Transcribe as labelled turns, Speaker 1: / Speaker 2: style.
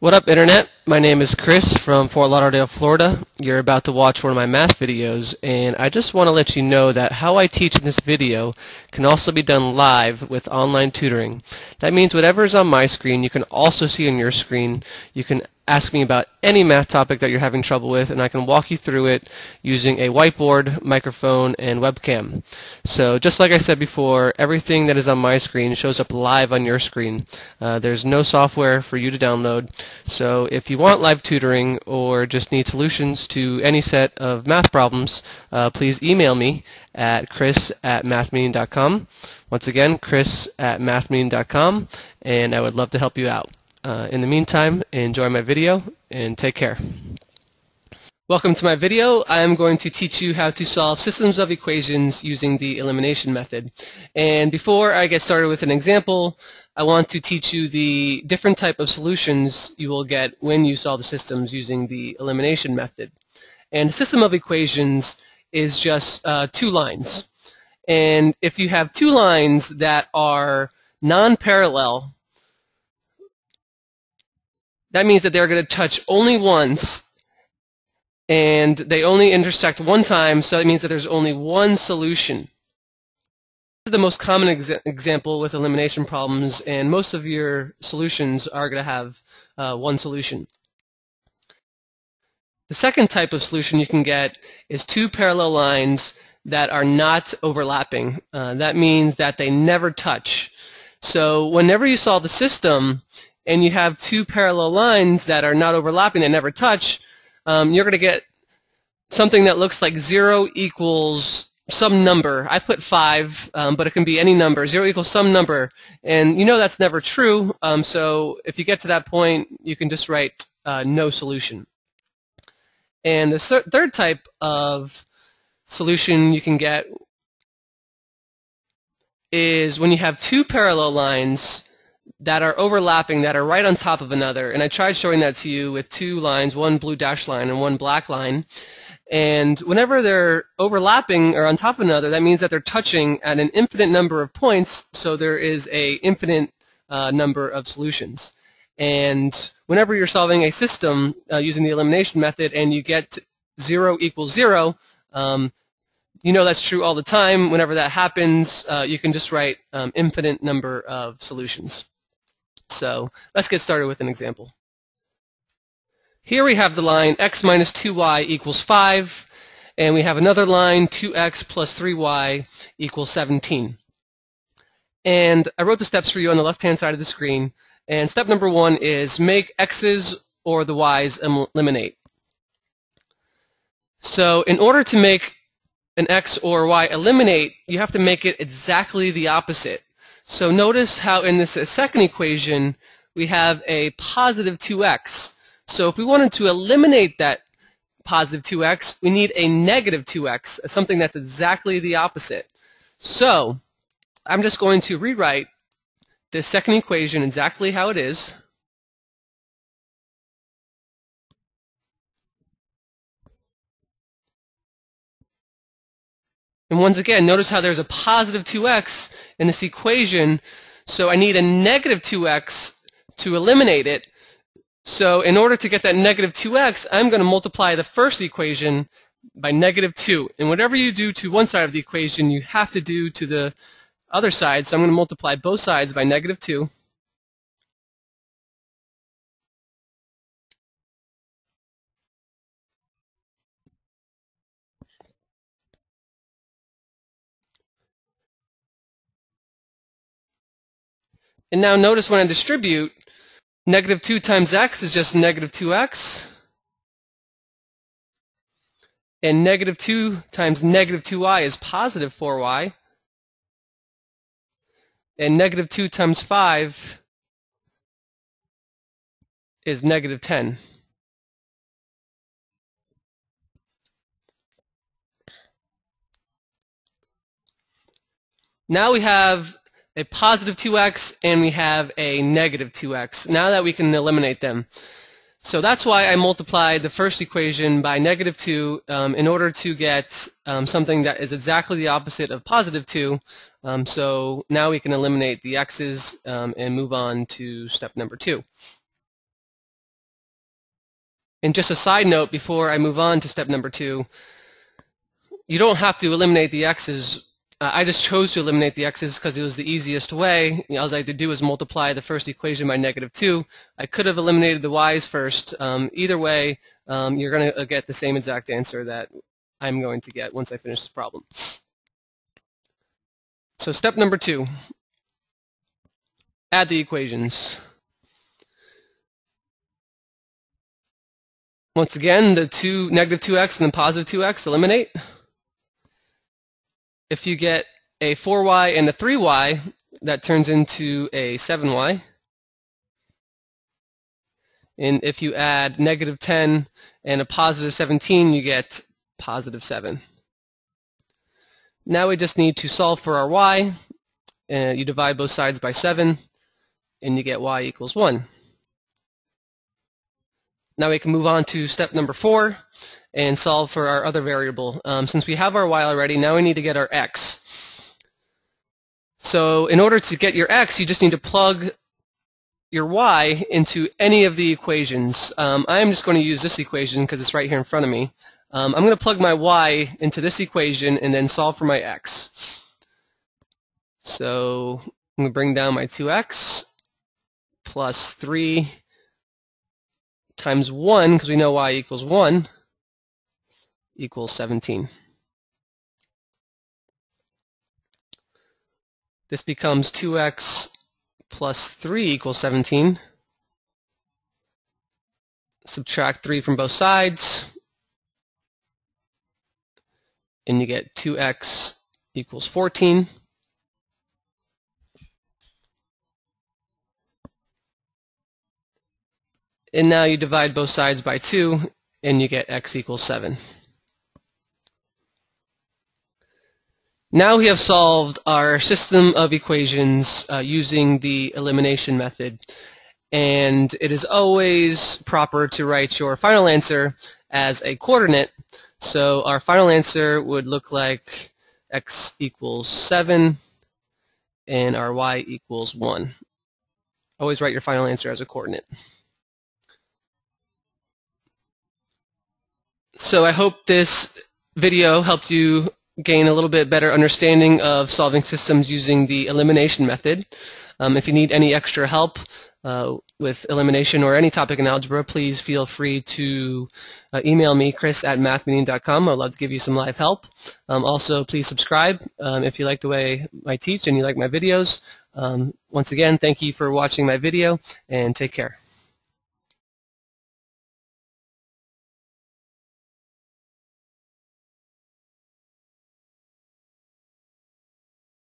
Speaker 1: What up, Internet? My name is Chris from Fort Lauderdale, Florida. You're about to watch one of my math videos, and I just want to let you know that how I teach in this video can also be done live with online tutoring. That means whatever is on my screen, you can also see on your screen. You can ask me about any math topic that you're having trouble with, and I can walk you through it using a whiteboard, microphone, and webcam. So just like I said before, everything that is on my screen shows up live on your screen. Uh, there's no software for you to download. So if you want live tutoring or just need solutions to any set of math problems, uh, please email me at chris at mathmeeting.com. Once again, chris at mathmeeting.com, and I would love to help you out. Uh, in the meantime, enjoy my video and take care. Welcome to my video. I am going to teach you how to solve systems of equations using the elimination method. And before I get started with an example, I want to teach you the different type of solutions you will get when you solve the systems using the elimination method. And a system of equations is just uh, two lines. And if you have two lines that are non-parallel, that means that they're going to touch only once and they only intersect one time, so that means that there's only one solution. This is the most common exa example with elimination problems, and most of your solutions are going to have uh, one solution. The second type of solution you can get is two parallel lines that are not overlapping. Uh, that means that they never touch. So whenever you solve the system, and you have two parallel lines that are not overlapping and never touch, um, you're going to get something that looks like 0 equals some number. I put 5, um, but it can be any number. 0 equals some number. And you know that's never true, um, so if you get to that point, you can just write uh, no solution. And the third type of solution you can get is when you have two parallel lines that are overlapping, that are right on top of another. And I tried showing that to you with two lines, one blue dashed line and one black line. And whenever they're overlapping or on top of another, that means that they're touching at an infinite number of points, so there is a infinite uh, number of solutions. And whenever you're solving a system uh, using the elimination method and you get 0 equals 0, um, you know that's true all the time. Whenever that happens, uh, you can just write um, infinite number of solutions. So let's get started with an example. Here we have the line x minus 2y equals 5, and we have another line 2x plus 3y equals 17. And I wrote the steps for you on the left-hand side of the screen. And step number one is make x's or the y's eliminate. So in order to make an x or y eliminate, you have to make it exactly the opposite. So notice how in this second equation we have a positive 2x. So if we wanted to eliminate that positive 2x, we need a negative 2x, something that's exactly the opposite. So I'm just going to rewrite this second equation exactly how it is. And once again, notice how there's a positive 2x in this equation, so I need a negative 2x to eliminate it. So in order to get that negative 2x, I'm going to multiply the first equation by negative 2. And whatever you do to one side of the equation, you have to do to the other side. So I'm going to multiply both sides by negative 2. And now notice when I distribute, negative 2 times x is just negative 2x. And negative 2 times negative 2y is positive 4y. And negative 2 times 5 is negative 10. Now we have a positive 2x and we have a negative 2x. Now that we can eliminate them. So that's why I multiplied the first equation by negative 2 um, in order to get um, something that is exactly the opposite of positive 2. Um, so now we can eliminate the x's um, and move on to step number 2. And just a side note before I move on to step number two, you don't have to eliminate the x's. Uh, I just chose to eliminate the x's because it was the easiest way. You know, all I had to do was multiply the first equation by negative 2. I could have eliminated the y's first. Um, either way, um, you're going to get the same exact answer that I'm going to get once I finish this problem. So step number two, add the equations. Once again, the two negative 2x and the positive 2x eliminate. If you get a 4y and a 3y, that turns into a 7y. And if you add negative 10 and a positive 17, you get positive 7. Now we just need to solve for our y. And uh, you divide both sides by 7, and you get y equals 1. Now we can move on to step number 4 and solve for our other variable. Um, since we have our y already, now we need to get our x. So in order to get your x, you just need to plug your y into any of the equations. Um, I'm just going to use this equation because it's right here in front of me. Um, I'm going to plug my y into this equation and then solve for my x. So I'm going to bring down my 2x plus 3 times 1, because we know y equals 1, equals 17. This becomes 2x plus 3 equals 17. Subtract 3 from both sides and you get 2x equals 14. And now you divide both sides by 2, and you get x equals 7. Now we have solved our system of equations uh, using the elimination method. And it is always proper to write your final answer as a coordinate so our final answer would look like x equals 7 and our y equals 1. Always write your final answer as a coordinate. So I hope this video helped you gain a little bit better understanding of solving systems using the elimination method. Um, if you need any extra help, uh, with elimination or any topic in algebra, please feel free to uh, email me, chris at mathmeeting.com. I'd love to give you some live help. Um, also, please subscribe um, if you like the way I teach and you like my videos. Um, once again, thank you for watching my video, and take care.